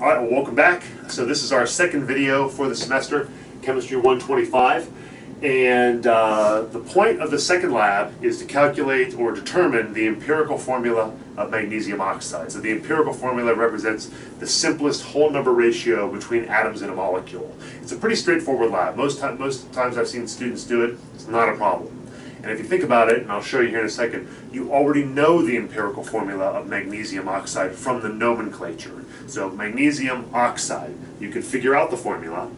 All right, well, welcome back. So this is our second video for the semester, Chemistry 125. And uh, the point of the second lab is to calculate or determine the empirical formula of magnesium oxide. So the empirical formula represents the simplest whole number ratio between atoms in a molecule. It's a pretty straightforward lab. Most, time, most times I've seen students do it, it's not a problem. And if you think about it, and I'll show you here in a second, you already know the empirical formula of magnesium oxide from the nomenclature. So magnesium oxide, you can figure out the formula,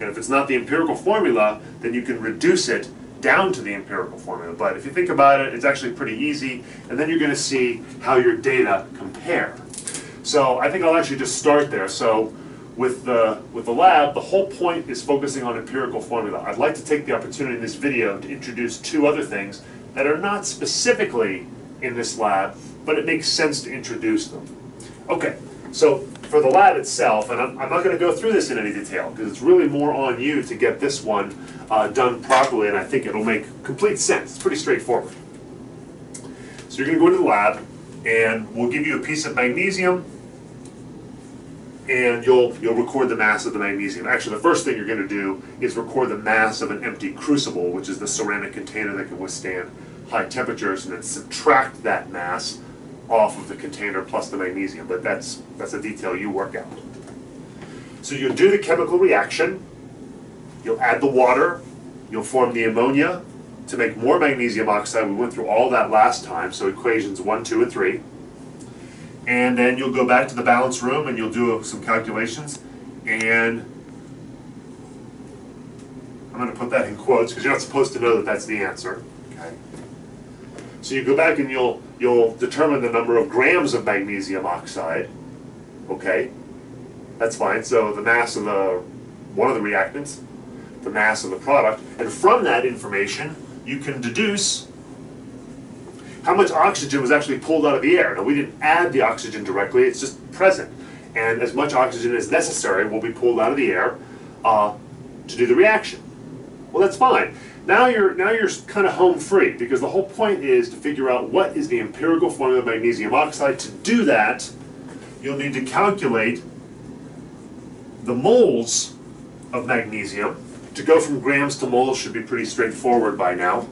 and if it's not the empirical formula, then you can reduce it down to the empirical formula. But if you think about it, it's actually pretty easy, and then you're going to see how your data compare. So I think I'll actually just start there. So with the, with the lab, the whole point is focusing on empirical formula. I'd like to take the opportunity in this video to introduce two other things that are not specifically in this lab, but it makes sense to introduce them. Okay, so for the lab itself, and I'm, I'm not going to go through this in any detail because it's really more on you to get this one uh, done properly, and I think it'll make complete sense. It's pretty straightforward. So you're going to go into the lab, and we'll give you a piece of magnesium, and you'll you'll record the mass of the magnesium. Actually, the first thing you're going to do is record the mass of an empty crucible, which is the ceramic container that can withstand high temperatures, and then subtract that mass off of the container plus the magnesium. But that's that's a detail you work out. So you'll do the chemical reaction. You'll add the water. You'll form the ammonia to make more magnesium oxide. We went through all that last time. So equations one, two, and three and then you'll go back to the balance room and you'll do some calculations and I'm going to put that in quotes because you're not supposed to know that that's the answer. Okay. So you go back and you'll you'll determine the number of grams of magnesium oxide. Okay, that's fine. So the mass of the one of the reactants, the mass of the product, and from that information you can deduce how much oxygen was actually pulled out of the air. Now, we didn't add the oxygen directly, it's just present. And as much oxygen as necessary will be pulled out of the air uh, to do the reaction. Well, that's fine. Now you're, now you're kind of home free because the whole point is to figure out what is the empirical formula of magnesium oxide. To do that, you'll need to calculate the moles of magnesium. To go from grams to moles should be pretty straightforward by now.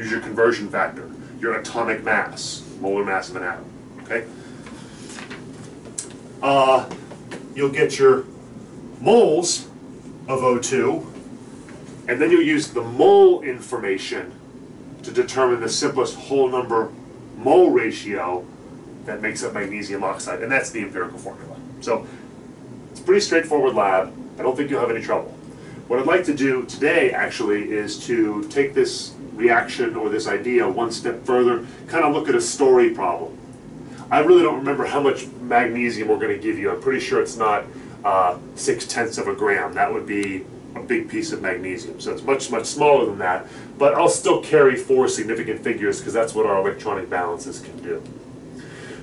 Use your conversion factor, your atomic mass, molar mass of an atom, okay? Uh, you'll get your moles of O2, and then you'll use the mole information to determine the simplest whole number mole ratio that makes up magnesium oxide, and that's the empirical formula. So it's a pretty straightforward lab. I don't think you'll have any trouble. What I'd like to do today, actually, is to take this reaction or this idea one step further, kind of look at a story problem. I really don't remember how much magnesium we're going to give you. I'm pretty sure it's not uh, six tenths of a gram. That would be a big piece of magnesium. So it's much, much smaller than that. But I'll still carry four significant figures because that's what our electronic balances can do.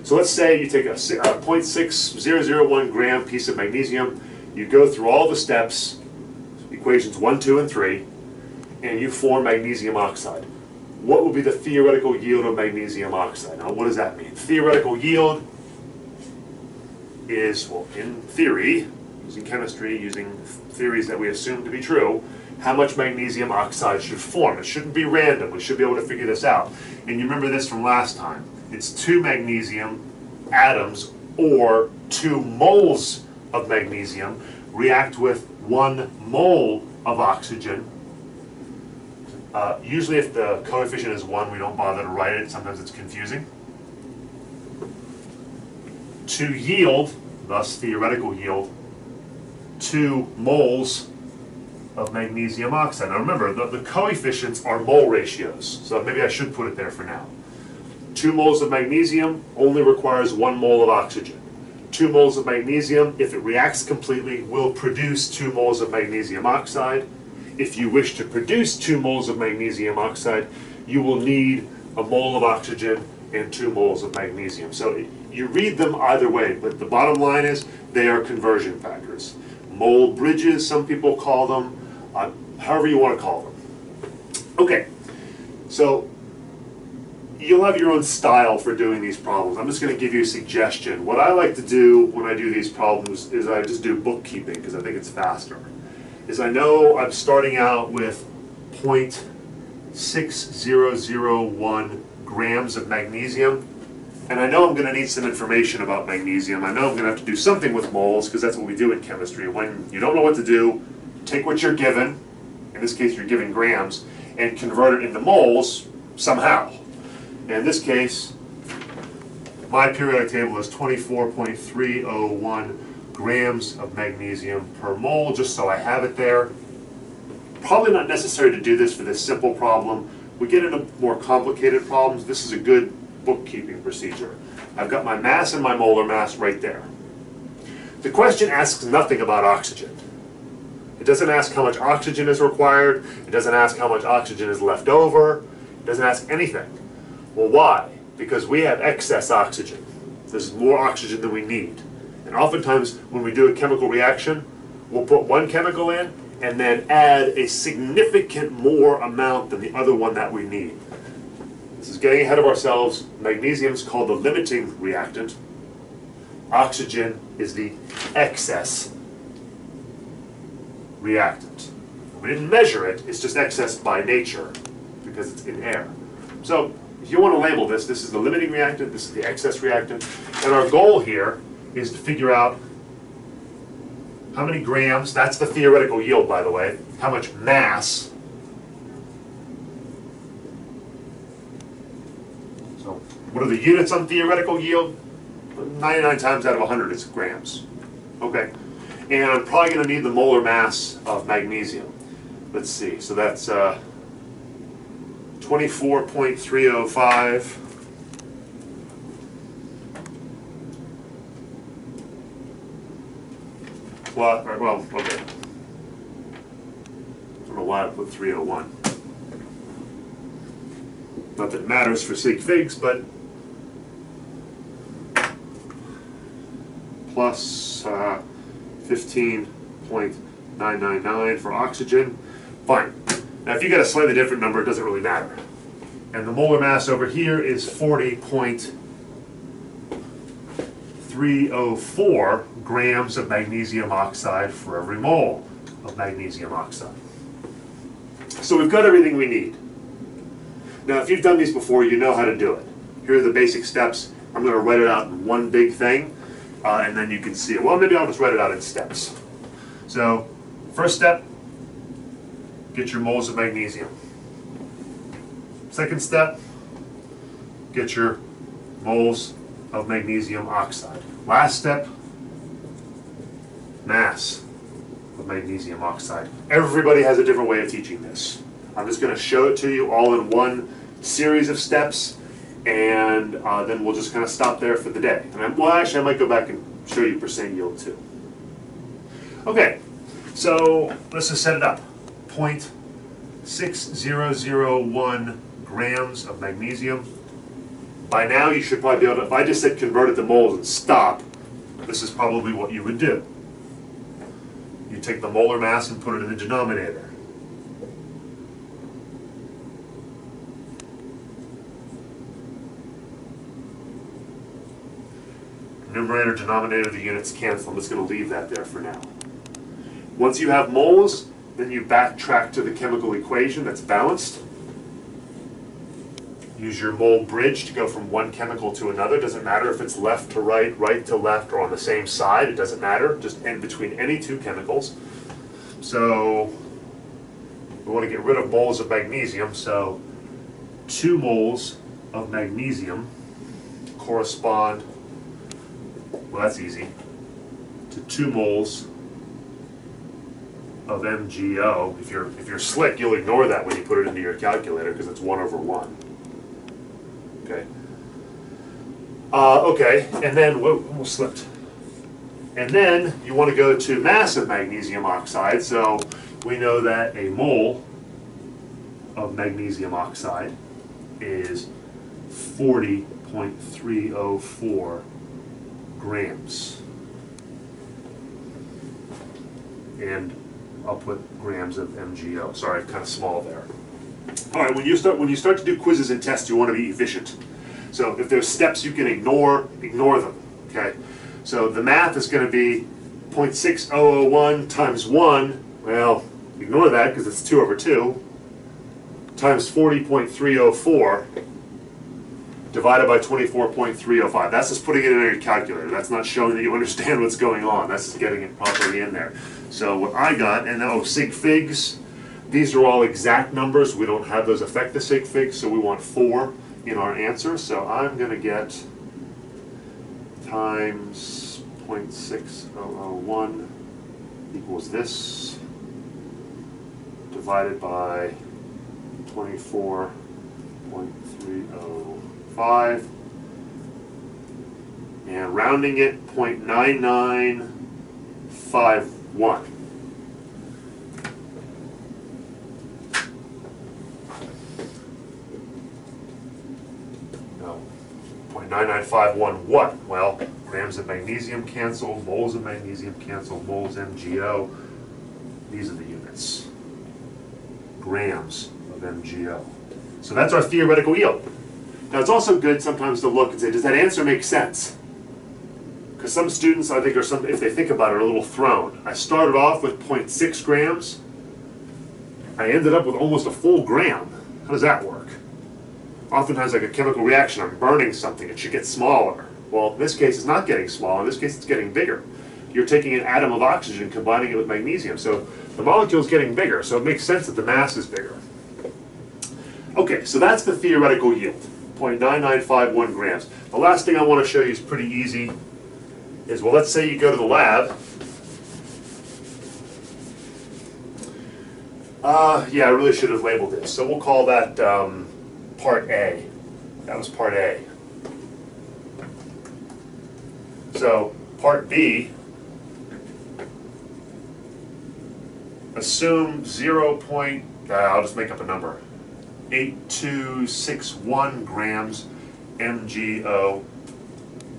So let's say you take a, a 0.6001 gram piece of magnesium, you go through all the steps, equations 1, 2, and 3, and you form magnesium oxide. What would be the theoretical yield of magnesium oxide? Now, what does that mean? Theoretical yield is, well, in theory, using chemistry, using theories that we assume to be true, how much magnesium oxide should form. It shouldn't be random. We should be able to figure this out. And you remember this from last time. It's two magnesium atoms or two moles of magnesium react with one mole of oxygen uh, usually if the coefficient is 1, we don't bother to write it. Sometimes it's confusing. To yield, thus theoretical yield, 2 moles of magnesium oxide. Now remember, the, the coefficients are mole ratios, so maybe I should put it there for now. 2 moles of magnesium only requires 1 mole of oxygen. 2 moles of magnesium, if it reacts completely, will produce 2 moles of magnesium oxide if you wish to produce two moles of magnesium oxide, you will need a mole of oxygen and two moles of magnesium. So you read them either way, but the bottom line is they are conversion factors. Mole bridges, some people call them, uh, however you want to call them. Okay, so you'll have your own style for doing these problems. I'm just going to give you a suggestion. What I like to do when I do these problems is I just do bookkeeping because I think it's faster. Is I know I'm starting out with 0.6001 grams of magnesium, and I know I'm going to need some information about magnesium. I know I'm going to have to do something with moles because that's what we do in chemistry. When you don't know what to do, take what you're given, in this case you're given grams, and convert it into moles somehow. And in this case, my periodic table is 24.301 grams of magnesium per mole, just so I have it there. Probably not necessary to do this for this simple problem. We get into more complicated problems, this is a good bookkeeping procedure. I've got my mass and my molar mass right there. The question asks nothing about oxygen. It doesn't ask how much oxygen is required, it doesn't ask how much oxygen is left over, it doesn't ask anything. Well, why? Because we have excess oxygen. There's more oxygen than we need. And oftentimes, when we do a chemical reaction, we'll put one chemical in and then add a significant more amount than the other one that we need. This is getting ahead of ourselves. Magnesium is called the limiting reactant. Oxygen is the excess reactant. We didn't measure it, it's just excess by nature because it's in air. So if you want to label this, this is the limiting reactant, this is the excess reactant, and our goal here is to figure out how many grams, that's the theoretical yield by the way, how much mass So what are the units on theoretical yield? 99 times out of 100 it's grams. Okay. And I'm probably going to need the molar mass of magnesium. Let's see, so that's uh, 24.305. Well, well, okay. I don't know why I put 301. Not that it matters for sig figs, but plus uh, 15.999 for oxygen. Fine. Now if you got a slightly different number, it doesn't really matter. And the molar mass over here is 40.304 grams of magnesium oxide for every mole of magnesium oxide. So we've got everything we need. Now if you've done these before, you know how to do it. Here are the basic steps. I'm going to write it out in one big thing, uh, and then you can see it. Well, maybe I'll just write it out in steps. So, first step, get your moles of magnesium. Second step, get your moles of magnesium oxide. Last step, mass of magnesium oxide. Everybody has a different way of teaching this. I'm just going to show it to you all in one series of steps, and uh, then we'll just kind of stop there for the day. And I, well, actually, I might go back and show you percent yield too. Okay, so let's just set it up. 0.6001 grams of magnesium. By now, you should probably be able to, if I just said convert it to moles and stop, this is probably what you would do. You take the molar mass and put it in the denominator. Numerator, denominator, the units cancel. I'm just going to leave that there for now. Once you have moles, then you backtrack to the chemical equation that's balanced. Use your mole bridge to go from one chemical to another. Doesn't matter if it's left to right, right to left, or on the same side. It doesn't matter. Just in between any two chemicals. So we want to get rid of moles of magnesium. So two moles of magnesium correspond, well that's easy, to two moles of MgO. If you're, if you're slick, you'll ignore that when you put it into your calculator because it's 1 over 1. Uh, okay, and then, whoa, almost slipped. And then you want to go to mass of magnesium oxide, so we know that a mole of magnesium oxide is 40.304 grams. And I'll put grams of MgO. Sorry, kind of small there. All right, when you start when you start to do quizzes and tests, you want to be efficient. So if there's steps you can ignore, ignore them. Okay. So the math is going to be 0.6001 times 1. Well, ignore that because it's 2 over 2 times 40.304 divided by 24.305. That's just putting it in your calculator. That's not showing that you understand what's going on. That's just getting it properly in there. So what I got, and oh, sig figs, these are all exact numbers. We don't have those affect the sig figs, so we want 4 in our answer. So I'm going to get times 0.6001 equals this divided by 24.305 and rounding it 0.9951. 0.9951 what? Well, grams of magnesium cancel, moles of magnesium cancel, moles MgO. These are the units. Grams of MgO. So that's our theoretical yield. Now it's also good sometimes to look and say, does that answer make sense? Because some students, I think, are some, if they think about it, are a little thrown. I started off with 0.6 grams. I ended up with almost a full gram. How does that work? Oftentimes, like a chemical reaction, I'm burning something, it should get smaller. Well, in this case, it's not getting smaller. In this case, it's getting bigger. You're taking an atom of oxygen, combining it with magnesium. So the molecule is getting bigger. So it makes sense that the mass is bigger. Okay, so that's the theoretical yield, 0.9951 grams. The last thing I want to show you is pretty easy. Is, well, let's say you go to the lab. Uh, yeah, I really should have labeled this. So we'll call that um, part A. That was part A. So part B, assume 0. Point, uh, I'll just make up a number, 8261 grams MgO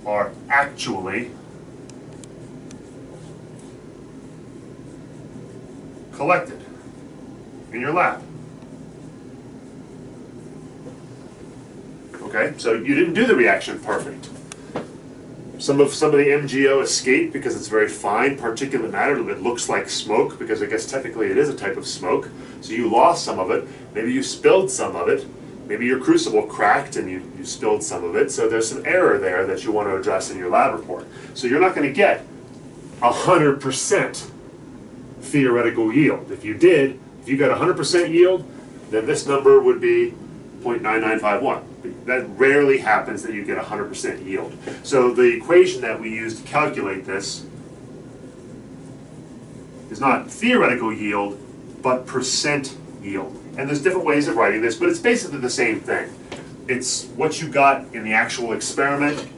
are actually collected in your lab. Okay, so you didn't do the reaction perfect. Some of some of the MgO escape because it's very fine particulate matter. It looks like smoke because I guess technically it is a type of smoke. So you lost some of it. Maybe you spilled some of it. Maybe your crucible cracked and you, you spilled some of it. So there's some error there that you want to address in your lab report. So you're not going to get 100% theoretical yield. If you did, if you got 100% yield, then this number would be 0.9951 that rarely happens that you get 100% yield. So the equation that we use to calculate this is not theoretical yield, but percent yield. And there's different ways of writing this, but it's basically the same thing. It's what you got in the actual experiment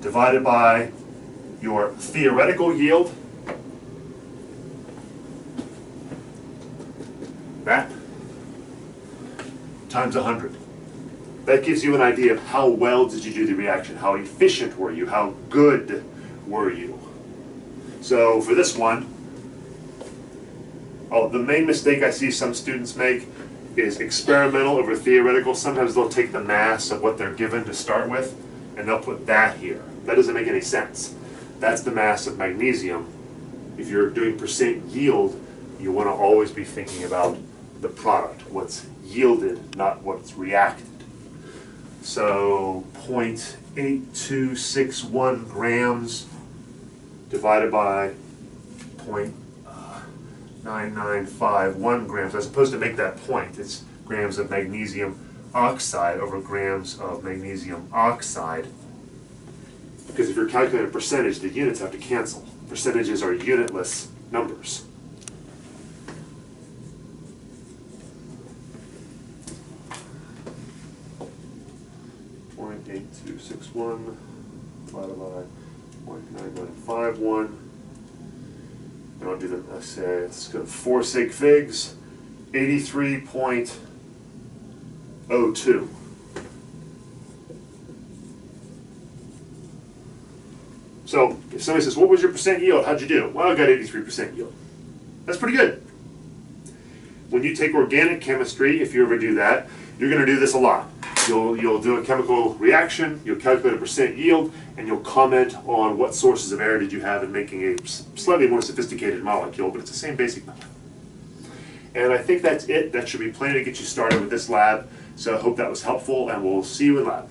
divided by your theoretical yield. That times 100. That gives you an idea of how well did you do the reaction, how efficient were you, how good were you. So for this one, oh, the main mistake I see some students make is experimental over theoretical. Sometimes they'll take the mass of what they're given to start with, and they'll put that here. That doesn't make any sense. That's the mass of magnesium. If you're doing percent yield, you want to always be thinking about the product, what's yielded, not what's reacted. So 0.8261 grams divided by 0.9951 grams. As opposed to make that point, it's grams of magnesium oxide over grams of magnesium oxide. Because if you're calculating a percentage, the units have to cancel. Percentages are unitless numbers. 0.8261 divided by 0.9951. And I'll do the, let's say, let's go 4 sig figs, 83.02. So if somebody says, what was your percent yield? How'd you do? Well, I got 83% yield. That's pretty good. when you take organic chemistry, if you ever do that, you're gonna do this a lot. You'll, you'll do a chemical reaction, you'll calculate a percent yield, and you'll comment on what sources of error did you have in making a slightly more sophisticated molecule, but it's the same basic method. And I think that's it. That should be plenty to get you started with this lab. So I hope that was helpful, and we'll see you in lab.